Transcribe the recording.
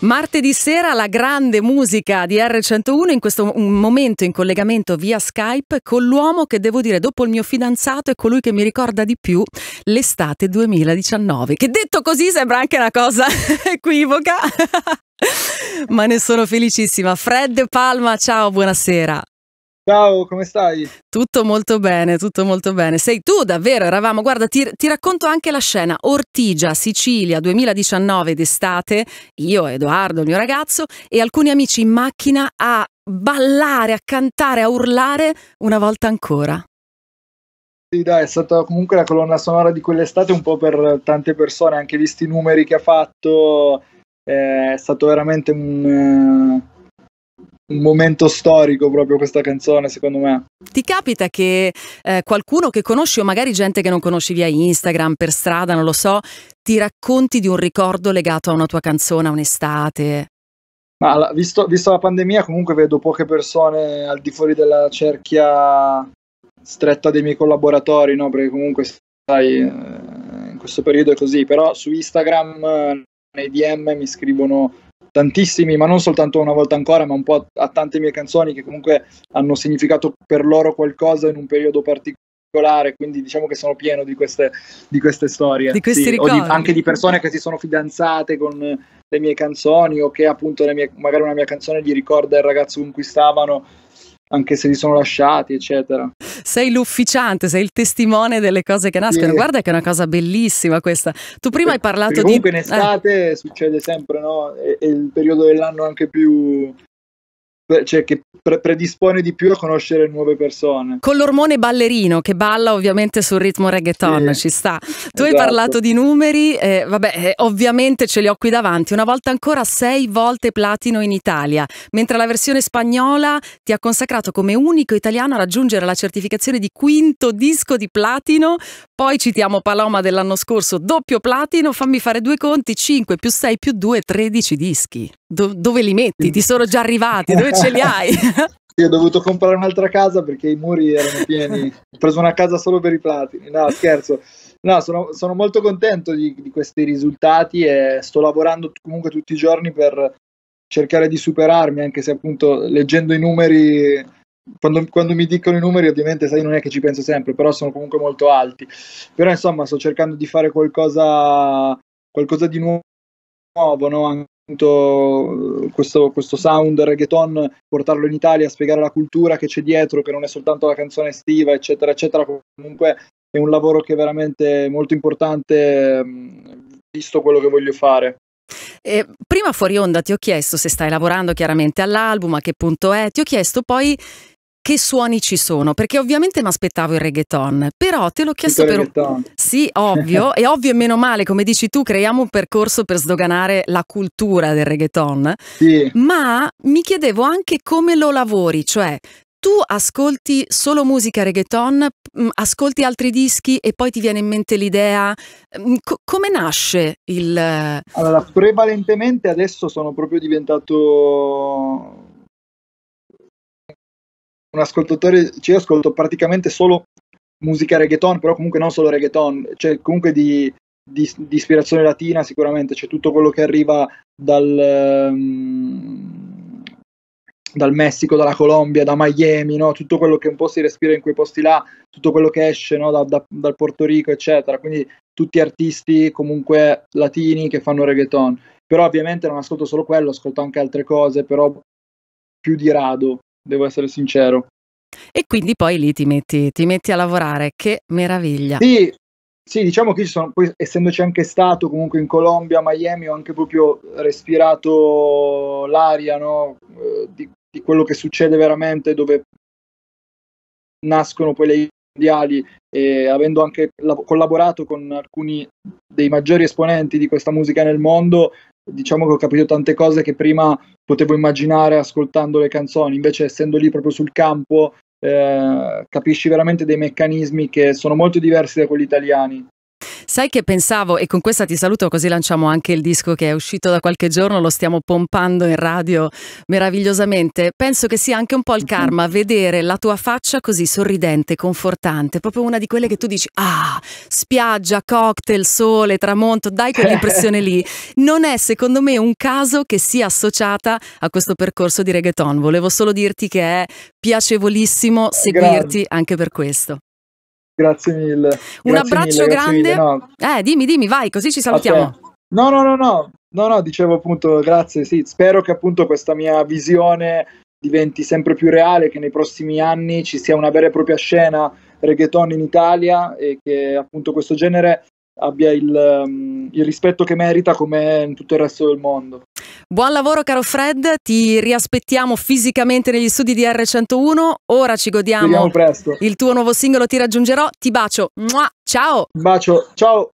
Martedì sera la grande musica di R101 in questo momento in collegamento via Skype con l'uomo che devo dire dopo il mio fidanzato è colui che mi ricorda di più l'estate 2019 che detto così sembra anche una cosa equivoca ma ne sono felicissima. Fred Palma, ciao, buonasera. Ciao, come stai? Tutto molto bene, tutto molto bene. Sei tu davvero, eravamo, guarda, ti, ti, racconto anche la scena. Ortigia, Sicilia, 2019 d'estate, io, Edoardo, il mio ragazzo, e alcuni amici in macchina a ballare, a cantare, a urlare una volta ancora. Sì, dai, è stata comunque la colonna sonora di quell'estate un po' per tante persone, anche visti i numeri che ha fatto, è stato veramente un un momento storico proprio questa canzone, secondo me. Ti capita che eh, qualcuno che conosci o magari gente che non conosci via Instagram, per strada, non lo so, ti racconti di un ricordo legato a una tua canzone, a un'estate? Ma visto, visto la pandemia, comunque vedo poche persone al di fuori della cerchia stretta dei miei collaboratori, no? Perché comunque, sai, eh, in questo periodo è così. Però su Instagram, nei DM mi scrivono tantissimi, ma non soltanto una volta ancora, ma un po' a tante mie canzoni che comunque hanno significato per loro qualcosa in un periodo particolare, quindi diciamo che sono pieno di queste, di queste storie. Di questi sì, ricordi. Di, anche di persone che si sono fidanzate con le mie canzoni o che appunto mie, magari una mia canzone gli ricorda il ragazzo con cui stavano anche se li sono lasciati, eccetera. Sei l'ufficiante, sei il testimone delle cose che nascono. Sì. Guarda che è una cosa bellissima questa. Tu prima hai parlato comunque di. Comunque in estate eh. succede sempre, no? È, è il periodo dell'anno anche più cioè che pre- predispone di più a conoscere nuove persone. Con l'ormone ballerino che balla ovviamente sul ritmo reggaeton, sì, ci sta. Tu esatto. hai parlato di numeri, eh, vabbè, eh, ovviamente ce li ho qui davanti. Una volta ancora sei volte platino in Italia, mentre la versione spagnola ti ha consacrato come unico italiano a raggiungere la certificazione di quinto disco di platino. Poi citiamo Paloma dell'anno scorso, doppio platino, fammi fare due conti, 5 più 6 più 2, 13 dischi. Do- dove li metti? Ti sono già arrivati? Dove ce li hai? Io ho dovuto comprare un'altra casa perché i muri erano pieni. Ho preso una casa solo per i platini. No, scherzo. No, sono, sono molto contento di, di, questi risultati e sto lavorando comunque tutti i giorni per cercare di superarmi, anche se appunto leggendo i numeri, quando, quando, mi dicono i numeri ovviamente sai non è che ci penso sempre, però sono comunque molto alti. Però insomma sto cercando di fare qualcosa, qualcosa di nuovo, no? Questo, questo sound reggaeton, portarlo in Italia, spiegare la cultura che c'è dietro, che non è soltanto la canzone estiva, eccetera, eccetera. Comunque è un lavoro che è veramente molto importante, visto quello che voglio fare. Eh, prima fuori onda ti ho chiesto se stai lavorando chiaramente all'album, a che punto è, ti ho chiesto poi che suoni ci sono, perché ovviamente mi aspettavo il reggaeton, però te l'ho chiesto per. Sì, ovvio, è ovvio e meno male, come dici tu, creiamo un percorso per sdoganare la cultura del reggaeton, sì. ma mi chiedevo anche come lo lavori, cioè tu ascolti solo musica reggaeton, mm, ascolti altri dischi e poi ti viene in mente l'idea. Mm, co- come nasce il. Allora, prevalentemente adesso sono proprio diventato un ascoltatore, cioè io ascolto praticamente solo musica reggaeton, però comunque non solo reggaeton, cioè comunque di, di, di ispirazione latina sicuramente, c'è tutto quello che arriva dal, um, dal Messico, dalla Colombia, da Miami, no? tutto quello che un po' si respira in quei posti là, tutto quello che esce no? da, da, dal Porto Rico, eccetera, quindi tutti artisti comunque latini che fanno reggaeton, però ovviamente non ascolto solo quello, ascolto anche altre cose, però più di rado devo essere sincero. E quindi poi lì ti metti, ti metti a lavorare, che meraviglia. Sì, sì, diciamo che ci sono, poi essendoci anche stato comunque in Colombia, Miami, ho anche proprio respirato l'aria no? Eh, di, di, quello che succede veramente, dove nascono poi le mondiali e avendo anche collaborato con alcuni dei maggiori esponenti di questa musica nel mondo, diciamo che ho capito tante cose che prima potevo immaginare ascoltando le canzoni, invece essendo lì proprio sul campo eh, capisci veramente dei meccanismi che sono molto diversi da quelli italiani. Sai che pensavo, e con questa ti saluto così lanciamo anche il disco che è uscito da qualche giorno, lo stiamo pompando in radio meravigliosamente. Penso che sia anche un po' il karma vedere la tua faccia così sorridente, confortante, proprio una di quelle che tu dici, ah, spiaggia, cocktail, sole, tramonto, dai quell'impressione lì. Non è secondo me un caso che sia associata a questo percorso di reggaeton. Volevo solo dirti che è piacevolissimo seguirti Grazie. anche per questo. Grazie mille. Un grazie abbraccio mille, grande. No. Eh, dimmi, dimmi, vai, così ci salutiamo. No, no, no, no, no, no, dicevo appunto grazie, sì, spero che appunto questa mia visione diventi sempre più reale, che nei prossimi anni ci sia una vera e propria scena reggaeton in Italia e che appunto questo genere abbia il, um, il rispetto che merita come in tutto il resto del mondo. Buon lavoro caro Fred, ti riaspettiamo fisicamente negli studi di R101, ora ci godiamo presto. il tuo nuovo singolo Ti raggiungerò, ti bacio, Mua! ciao! bacio, ciao!